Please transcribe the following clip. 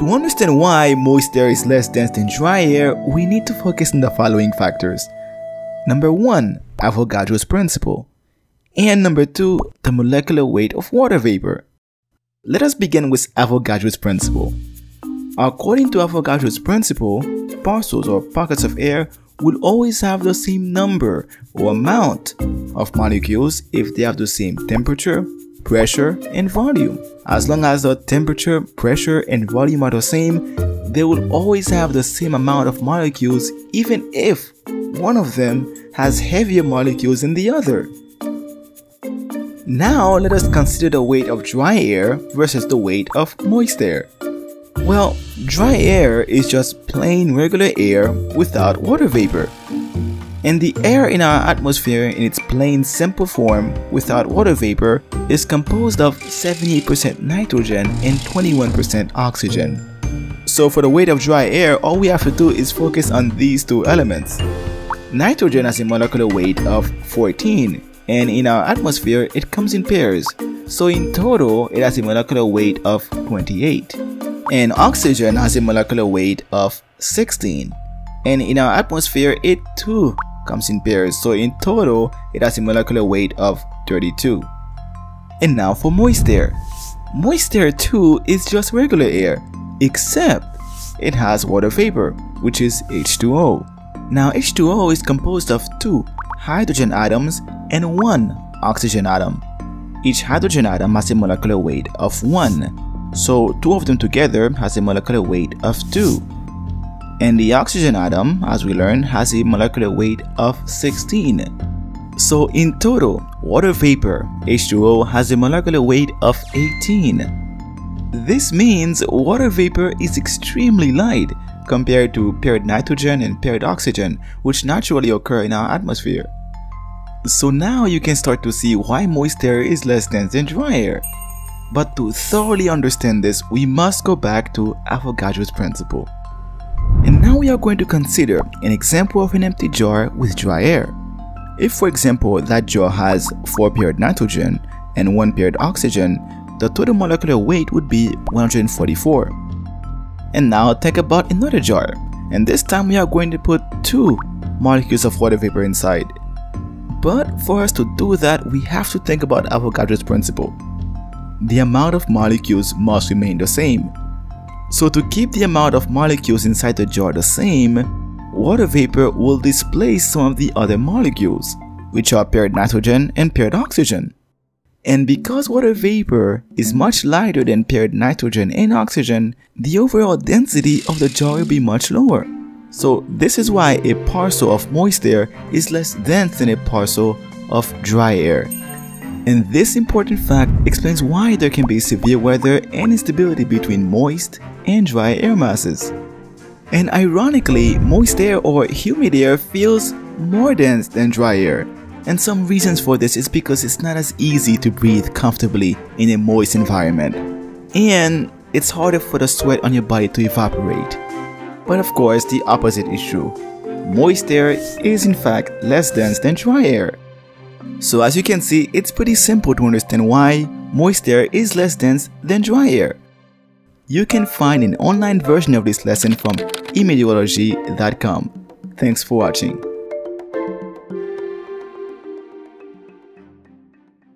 To understand why moist air is less dense than dry air, we need to focus on the following factors. Number 1. Avogadro's principle. And number 2. The molecular weight of water vapor. Let us begin with Avogadro's principle. According to Avogadro's principle, parcels or pockets of air will always have the same number or amount of molecules if they have the same temperature, pressure, and volume. As long as the temperature, pressure, and volume are the same, they will always have the same amount of molecules even if one of them has heavier molecules than the other. Now let us consider the weight of dry air versus the weight of moist air. Well, dry air is just plain regular air without water vapor. And the air in our atmosphere in its plain simple form without water vapor is composed of 78% nitrogen and 21% oxygen. So for the weight of dry air, all we have to do is focus on these two elements. Nitrogen has a molecular weight of 14 and in our atmosphere it comes in pairs. So in total, it has a molecular weight of 28. And oxygen has a molecular weight of 16. And in our atmosphere, it too comes in pairs. So in total, it has a molecular weight of 32. And now for moist air. Moist air too is just regular air, except it has water vapor, which is H2O. Now H2O is composed of two hydrogen atoms and one oxygen atom. Each hydrogen atom has a molecular weight of 1, so two of them together has a molecular weight of 2. And the oxygen atom, as we learned, has a molecular weight of 16. So in total, water vapor, H2O, has a molecular weight of 18. This means water vapor is extremely light compared to paired nitrogen and paired oxygen, which naturally occur in our atmosphere. So now you can start to see why moist air is less dense than dry air. But to thoroughly understand this, we must go back to Avogadro's principle. Now we are going to consider an example of an empty jar with dry air. If for example that jar has 4 paired nitrogen and 1 paired oxygen, the total molecular weight would be 144. And now think about another jar, and this time we are going to put 2 molecules of water vapor inside. But for us to do that, we have to think about Avogadro's principle. The amount of molecules must remain the same. So to keep the amount of molecules inside the jar the same, water vapor will displace some of the other molecules, which are paired nitrogen and paired oxygen. And because water vapor is much lighter than paired nitrogen and oxygen, the overall density of the jar will be much lower. So this is why a parcel of moist air is less dense than a parcel of dry air. And this important fact explains why there can be severe weather and instability between moist and dry air masses. And ironically, moist air or humid air feels more dense than dry air. And some reasons for this is because it's not as easy to breathe comfortably in a moist environment. And it's harder for the sweat on your body to evaporate. But of course, the opposite is true. Moist air is in fact less dense than dry air. So as you can see, it's pretty simple to understand why moist air is less dense than dry air. You can find an online version of this lesson from emeteorology.com. Thanks for watching.